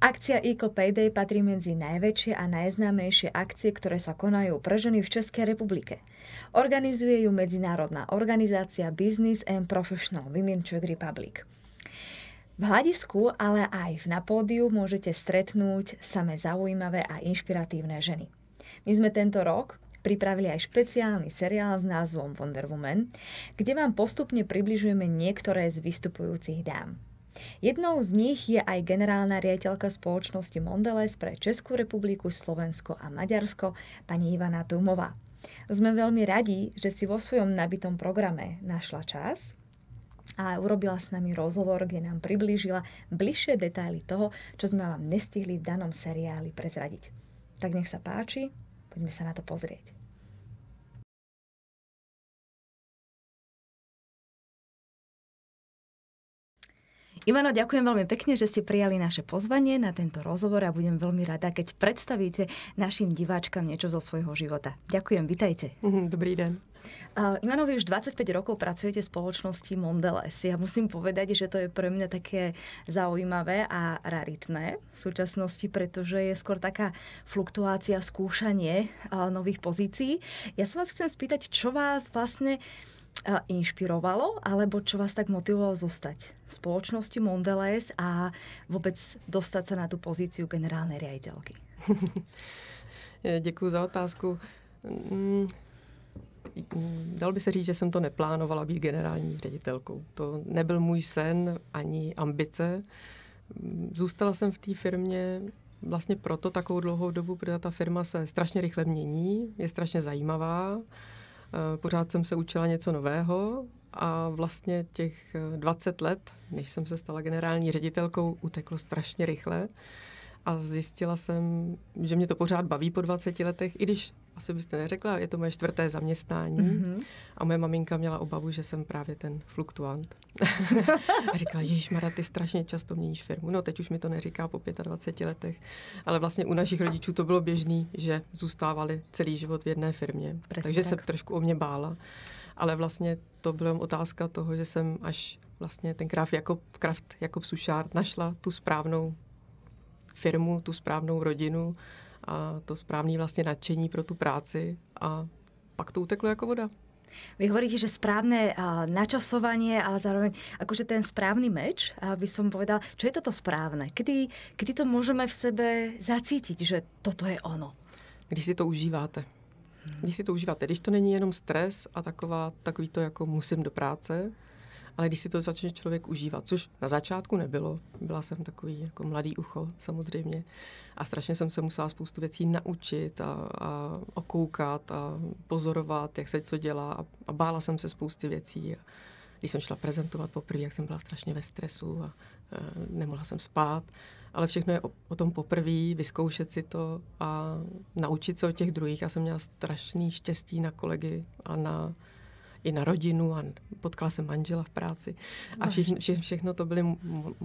Akcia Equal Payday patrí medzi najväčšie a najznámejšie akcie, ktoré sa konajú pre ženy v Českej republike. Organizuje ju medzinárodná organizácia Business and Professional Women Czech Republic. V hľadisku, ale aj na pódiu môžete stretnúť same zaujímavé a inšpiratívne ženy. My sme tento rok pripravili aj špeciálny seriál s názvom Wonder Woman, kde vám postupne približujeme niektoré z vystupujúcich dám. Jednou z nich je aj generálna riaditeľka spoločnosti Mondelez pre Českú republiku, Slovensko a Maďarsko, pani Ivana Tumová. Sme veľmi radi, že si vo svojom nabitom programe našla čas a urobila s nami rozhovor, kde nám priblížila bližšie detaily toho, čo sme vám nestihli v danom seriáli prezradiť. Tak nech sa páči, poďme sa na to pozrieť. Ivano, ďakujem veľmi pekne, že ste prijali naše pozvanie na tento rozhovor a budem veľmi rada, keď predstavíte našim diváčkam niečo zo svojho života. Ďakujem, vitajte. Mhm, dobrý den. Uh, Ivano, vy už 25 rokov pracujete v spoločnosti Mondelez. Ja musím povedať, že to je pre mňa také zaujímavé a raritné v súčasnosti, pretože je skôr taká fluktuácia, skúšanie uh, nových pozícií. Ja sa vás chcem spýtať, čo vás vlastne uh, inšpirovalo, alebo čo vás tak motivovalo zostať v spoločnosti Mondelez a vůbec dostat se na tu pozíciu generálnej riaditeľky? Děkuji za otázku. Mm, dal by se říct, že jsem to neplánovala být generální ředitelkou. To nebyl můj sen ani ambice. Zůstala jsem v té firmě vlastně proto takovou dlouhou dobu, protože ta firma se strašně rychle mění, je strašně zajímavá pořád jsem se učila něco nového a vlastně těch 20 eh, let, než jsem se stala generální ředitelkou, uteklo strašně rychle a zjistila jsem, že mě to pořád baví po 20 letech, i když asi byste neřekla, je to moje čtvrté zaměstnání mm-hmm. a moje maminka měla obavu, že jsem právě ten fluktuant. a říkala, Ježíš Mara, ty strašně často měníš firmu. No teď už mi to neříká po 25 letech, ale vlastně u našich rodičů to bylo běžný, že zůstávali celý život v jedné firmě. Presně Takže tak. se trošku o mě bála. Ale vlastně to byla otázka toho, že jsem až vlastně ten Kraft Jakob, Kraft Jakob Sušárt našla tu správnou firmu, tu správnou rodinu a to správné vlastně nadšení pro tu práci a pak to uteklo jako voda. Vy hovoríte, že správne načasovanie, ale zároveň akože ten správny meč, by som povedal, čo je toto správne? Kdy, kdy to môžeme v sebe zacítiť, že toto je ono? Když si to užíváte. Když si to užíváte, když to není jenom stres a taková, takový to jako musím do práce, ale když si to začne člověk užívat, což na začátku nebylo, byla jsem takový jako mladý ucho samozřejmě a strašně jsem se musela spoustu věcí naučit a, a okoukat a pozorovat, jak se co dělá a, a bála jsem se spousty věcí. A když jsem šla prezentovat poprvé, jak jsem byla strašně ve stresu a e, nemohla jsem spát, ale všechno je o, o tom poprvé, vyzkoušet si to a naučit se od těch druhých. Já jsem měla strašný štěstí na kolegy a na i na rodinu a potkala jsem manžela v práci. A všechno, vše, všechno to byly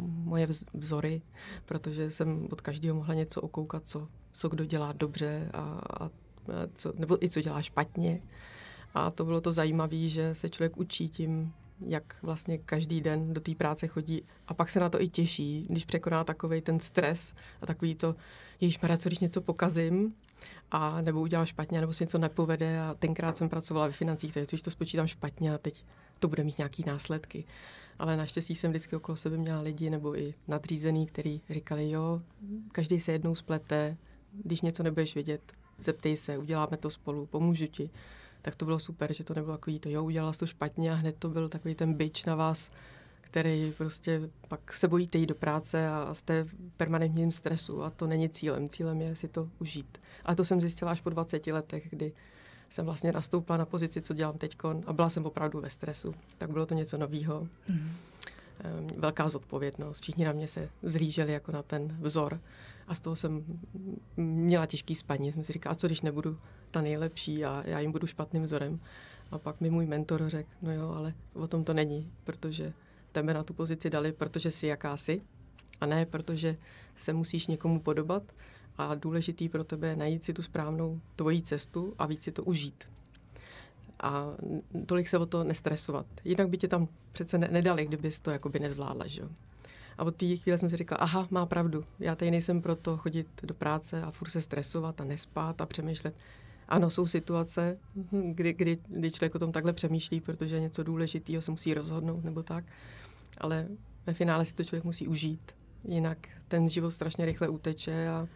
moje vzory, protože jsem od každého mohla něco okoukat, co, co kdo dělá dobře a, a co, nebo i co dělá špatně. A to bylo to zajímavé, že se člověk učí tím, jak vlastně každý den do té práce chodí a pak se na to i těší, když překoná takový ten stres a takový to, jejíž co když něco pokazím, a nebo udělám špatně, nebo se něco nepovede a tenkrát jsem pracovala ve financích, takže když to spočítám špatně a teď to bude mít nějaký následky. Ale naštěstí jsem vždycky okolo sebe měla lidi nebo i nadřízený, kteří říkali, jo, každý se jednou splete, když něco nebudeš vědět, zeptej se, uděláme to spolu, pomůžu ti. Tak to bylo super, že to nebylo takový to, jo, udělala jsi to špatně a hned to byl takový ten byč na vás, který prostě pak se bojíte jít do práce a jste v permanentním stresu a to není cílem. Cílem je si to užít. A to jsem zjistila až po 20 letech, kdy jsem vlastně nastoupila na pozici, co dělám teď a byla jsem opravdu ve stresu. Tak bylo to něco nového. Mm. Velká zodpovědnost. Všichni na mě se zříželi jako na ten vzor. A z toho jsem měla těžký spaní. Jsem si říkala, a co když nebudu ta nejlepší a já jim budu špatným vzorem. A pak mi můj mentor řekl, no jo, ale o tom to není, protože tebe na tu pozici dali, protože jsi jakási a ne protože se musíš někomu podobat a důležitý pro tebe je najít si tu správnou tvojí cestu a víc si to užít. A tolik se o to nestresovat. Jinak by tě tam přece ne- nedali, kdybys to jakoby nezvládla, že? A od té chvíle jsem si říkala, aha, má pravdu. Já tady nejsem proto chodit do práce a furt se stresovat a nespát a přemýšlet. Ano, jsou situace, kdy, kdy, kdy člověk o tom takhle přemýšlí, protože něco důležitého se musí rozhodnout nebo tak. Ale ve finále si to člověk musí užít. Jinak ten život strašně rychle uteče a,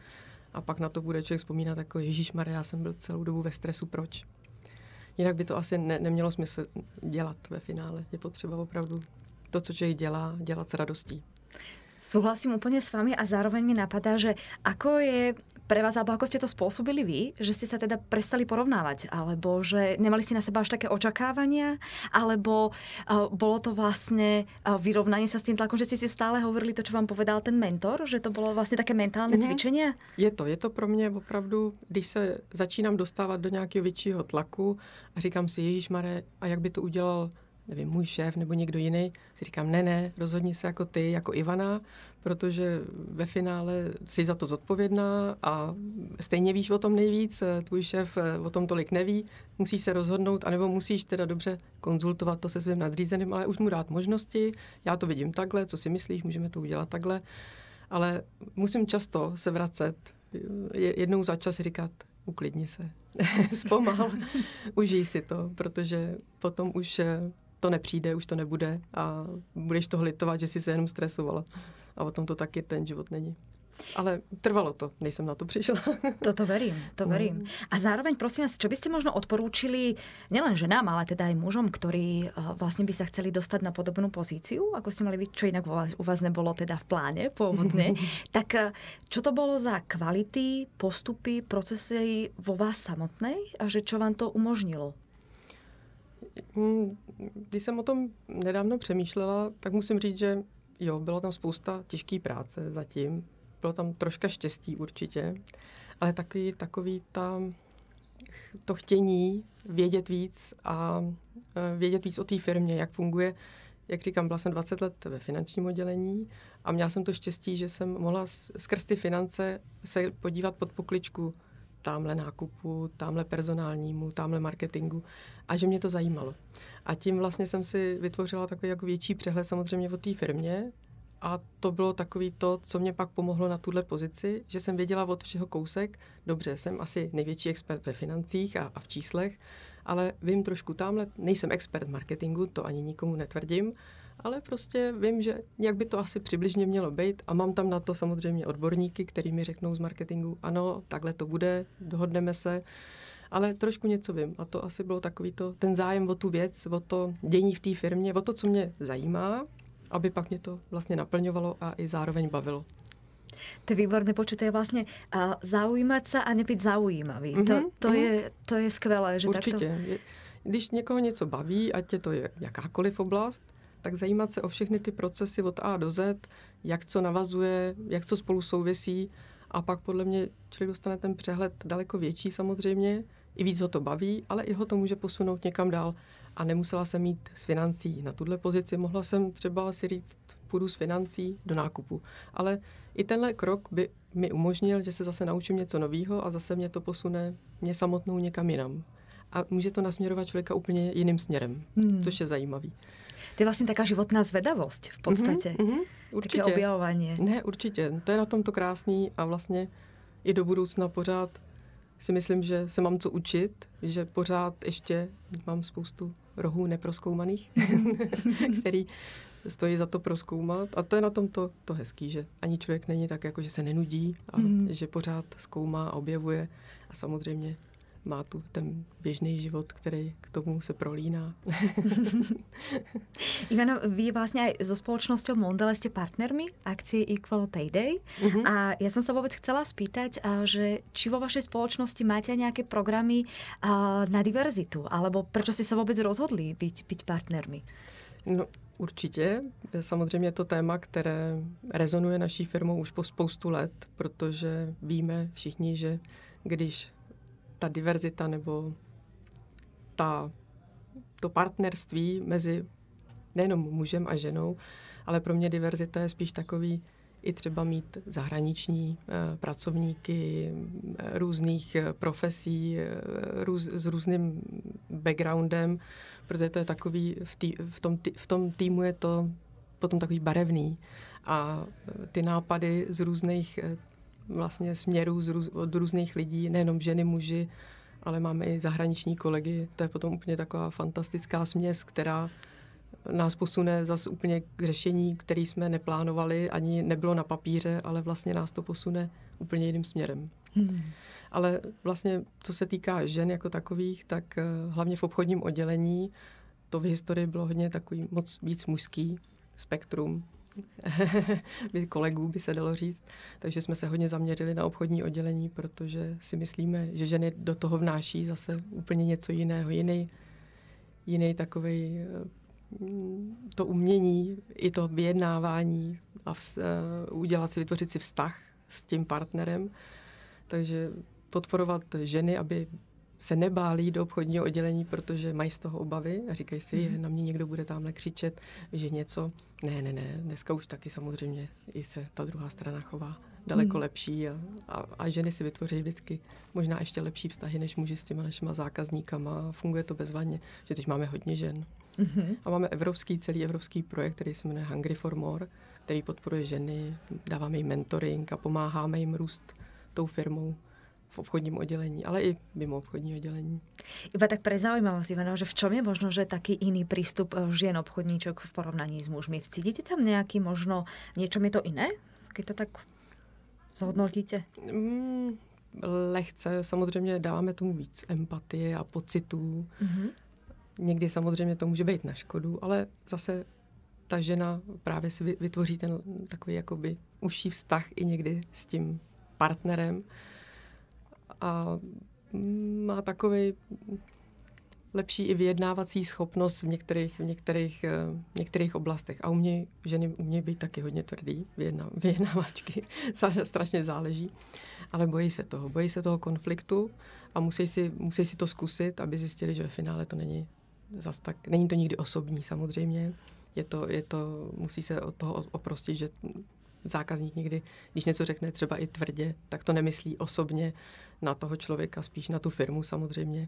a pak na to bude člověk vzpomínat jako Ježíš Maria, já jsem byl celou dobu ve stresu, proč? Jinak by to asi ne, nemělo smysl dělat ve finále. Je potřeba opravdu to, co člověk dělá, dělat s radostí. Súhlasím úplne s vami a zároveň mi napadá, že ako je pre vás, alebo ako ste to spôsobili vy, že ste sa teda prestali porovnávať, alebo že nemali ste na seba až také očakávania, alebo uh, bolo to vlastne uh, vyrovnanie sa s tým tlakom, že ste si stále hovorili to, čo vám povedal ten mentor, že to bolo vlastne také mentálne mm-hmm. cvičenie? Je to, je to pro mě opravdu, když se začínám dostávat do nějakého většího tlaku a říkám si, Ježíš Mare, a jak by to udělal nevím, můj šéf nebo někdo jiný, si říkám, ne, ne, rozhodni se jako ty, jako Ivana, protože ve finále jsi za to zodpovědná a stejně víš o tom nejvíc, tvůj šéf eh, o tom tolik neví, musíš se rozhodnout, anebo musíš teda dobře konzultovat to se svým nadřízeným, ale už mu dát možnosti, já to vidím takhle, co si myslíš, můžeme to udělat takhle, ale musím často se vracet, jednou za čas říkat, uklidni se, zpomal, užij si to, protože potom už eh, to nepřijde, už to nebude a budeš to litovat, že jsi se jenom stresovala. A o tom to taky ten život není. Ale trvalo to, nejsem na to přišla. Toto verím, to no. verím. A zároveň prosím vás, čo by ste možno odporúčili nielen ženám, ale teda aj mužom, ktorí eh, vlastne by sa chceli dostať na podobnú pozíciu, ako ste mali byť, čo inak u vás, u vás nebolo teda v pláne pôvodne. tak eh, čo to bolo za kvality, postupy, procesy vo vás samotnej a že čo vám to umožnilo? Hmm, když jsem o tom nedávno přemýšlela, tak musím říct, že jo, bylo tam spousta těžké práce zatím. Bylo tam troška štěstí určitě, ale taky takový ta, to chtění vědět víc a e, vědět víc o té firmě, jak funguje. Jak říkám, byla jsem 20 let ve finančním oddělení a měla jsem to štěstí, že jsem mohla skrz ty finance se podívat pod pokličku tamhle nákupu, tamhle personálnímu, tamhle marketingu a že mě to zajímalo. A tím vlastně jsem si vytvořila takový jako větší přehled samozřejmě o té firmě a to bylo takový to, co mě pak pomohlo na tuhle pozici, že jsem věděla od všeho kousek. Dobře, jsem asi největší expert ve financích a, a v číslech, ale vím trošku tamhle, nejsem expert marketingu, to ani nikomu netvrdím, ale prostě vím, že jak by to asi přibližně mělo být a mám tam na to samozřejmě odborníky, který mi řeknou z marketingu, ano, takhle to bude, dohodneme se, ale trošku něco vím a to asi bylo takový to, ten zájem o tu věc, o to dění v té firmě, o to, co mě zajímá, aby pak mě to vlastně naplňovalo a i zároveň bavilo. To je výborné počuť, je vlastne uh, zaujímať sa a nebyť zaujímavý. Mm-hmm, to, to, mm-hmm. je, to je skvelé. Že Určitě. Takto... Když někoho něco baví, ať je to je jakákoliv oblast, tak zajímat se o všechny ty procesy od A do Z, jak co navazuje, jak co spolu souvisí a pak podle mě člověk dostane ten přehled daleko větší samozřejmě, i víc ho to baví, ale i ho to může posunout někam dál. A nemusela jsem mít s financí na tuhle pozici, mohla jsem třeba si říct, půjdu s financí do nákupu. Ale i tenhle krok by mi umožnil, že se zase naučím něco nového a zase mě to posune mě samotnou někam jinam. A může to nasměrovat člověka úplně jiným směrem, hmm. což je zajímavý. To je vlastně taká životná zvedavost v podstatě. Mm-hmm, určitě. Také objavování. Ne, určitě. To je na tom to krásný a vlastně i do budoucna pořád si myslím, že se mám co učit, že pořád ještě mám spoustu rohů neproskoumaných, který stojí za to proskoumat. A to je na tom to, to hezký, že ani člověk není tak, jako že se nenudí a mm. že pořád zkoumá a objevuje. A samozřejmě má tu ten běžný život, který k tomu se prolíná. Ivano, vy vlastně aj so spoločnosťou Mondele ste partnermi akcie Equal Pay Day uh-huh. a ja som sa vôbec chcela spýtať, že či vo vašej spoločnosti máte nejaké programy na diverzitu, alebo prečo ste sa vôbec rozhodli byť, byť partnermi? No, určitě. Samozřejmě je to téma, které rezonuje naší firmou už po spoustu let, protože víme všichni, že když ta diverzita nebo ta, to partnerství mezi nejenom mužem a ženou, ale pro mě diverzita je spíš takový i třeba mít zahraniční eh, pracovníky eh, různých eh, profesí růz, s různým backgroundem, protože to je takový, v, tý, v, tom, tý, v tom týmu je to potom takový barevný. A ty nápady z různých vlastně směrů, z růz, od různých lidí, nejenom ženy, muži, ale máme i zahraniční kolegy. To je potom úplně taková fantastická směs, která nás posune zase úplně k řešení, který jsme neplánovali, ani nebylo na papíře, ale vlastně nás to posune úplně jiným směrem. Hmm. Ale vlastně, co se týká žen jako takových, tak eh, hlavně v obchodním oddělení to v historii bylo hodně takový moc víc mužský spektrum. kolegů by se dalo říct. Takže jsme se hodně zaměřili na obchodní oddělení, protože si myslíme, že ženy do toho vnáší zase úplně něco jiného, jiný, jiný takový eh, to umění, i to vyjednávání a vz, uh, udělat si, vytvořit si vztah s tím partnerem. Takže podporovat ženy, aby se nebálí do obchodního oddělení, protože mají z toho obavy a říkají si, že mhm. na mě někdo bude tamhle křičet, že něco. Ne, ne, ne, dneska už taky samozřejmě i se ta druhá strana chová daleko hmm. lepší a, a, a ženy si vytvoří vždycky možná ještě lepší vztahy než muži s těma našima zákazníkama. Funguje to bezvadně, že teď máme hodně žen. Mm-hmm. A máme evropský, celý evropský projekt, který se jmenuje Hungry for More, který podporuje ženy, dáváme jim mentoring a pomáháme jim růst tou firmou v obchodním oddělení, ale i mimo obchodní oddělení. Iba tak pre zaujímavosť, Ivana, že v čom je možno, že taký iný prístup eh, žien obchodníčok v porovnaní s mužmi? Cítite tam nejaký možno, niečom je to iné? Keď to tak zhodnotíte? Mm, lehce, samozřejmě dáváme tomu víc empatie a pocitů. Mm-hmm. Někdy samozřejmě to může být na škodu, ale zase ta žena právě si vytvoří ten takový jakoby užší vztah i někdy s tím partnerem a má takový lepší i vyjednávací schopnost v některých, v některých, eh, v některých oblastech. A u mě ženy umějí být taky hodně tvrdý, vyjedná, vyjednávačky, strašně záleží. Ale bojí se toho, bojí se toho konfliktu a musí si, musí si to zkusit, aby zjistili, že ve finále to není zas tak, není to nikdy osobní samozřejmě. Je to, je to, musí se od toho oprostit, že zákazník někdy, když něco řekne třeba i tvrdě, tak to nemyslí osobně na toho člověka, spíš na tu firmu samozřejmě.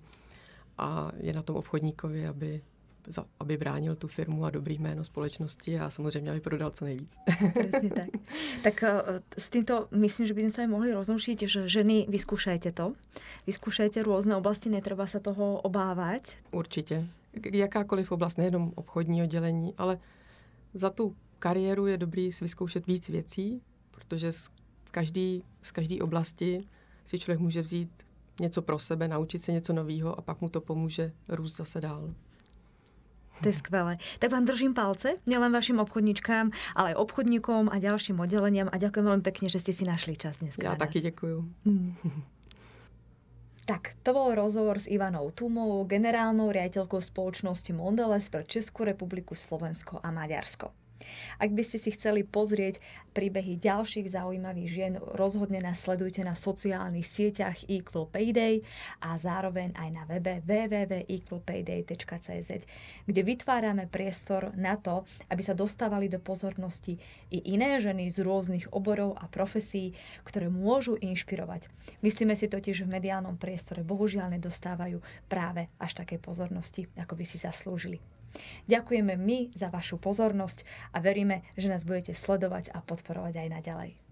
A je na tom obchodníkovi, aby za, aby bránil tu firmu a dobrý jméno společnosti a samozřejmě, aby prodal co nejvíc. Presne tak. Tak uh, s týmto myslím, že by sme sa aj mohli rozlušiť, že ženy, vyskúšajte to. Vyskúšajte rôzne oblasti, netreba sa toho obávať. Určitě. Jakákoliv oblast, nejenom obchodní oddělení, ale za tu kariéru je dobrý si vyzkoušet víc věcí, protože z každé z každý oblasti si člověk může vzít něco pro sebe, naučit se něco nového a pak mu to pomůže růst zase dál. To je skvelé. Tak vám držím palce, nielen vašim obchodničkám, ale aj obchodníkom a ďalším oddeleniam a ďakujem veľmi pekne, že ste si našli čas dnes. Ja taky děkuju. Hmm. Tak, to bol rozhovor s Ivanou Tumovou, generálnou riaditeľkou spoločnosti Mondelez pre Českú republiku, Slovensko a Maďarsko. Ak by ste si chceli pozrieť príbehy ďalších zaujímavých žien, rozhodne nás sledujte na sociálnych sieťach Equal Payday a zároveň aj na webe www.equalpayday.cz, kde vytvárame priestor na to, aby sa dostávali do pozornosti i iné ženy z rôznych oborov a profesí, ktoré môžu inšpirovať. Myslíme si totiž, že v mediálnom priestore bohužiaľ nedostávajú práve až takej pozornosti, ako by si zaslúžili. Ďakujeme my za vašu pozornosť a veríme, že nás budete sledovať a podporovať aj naďalej.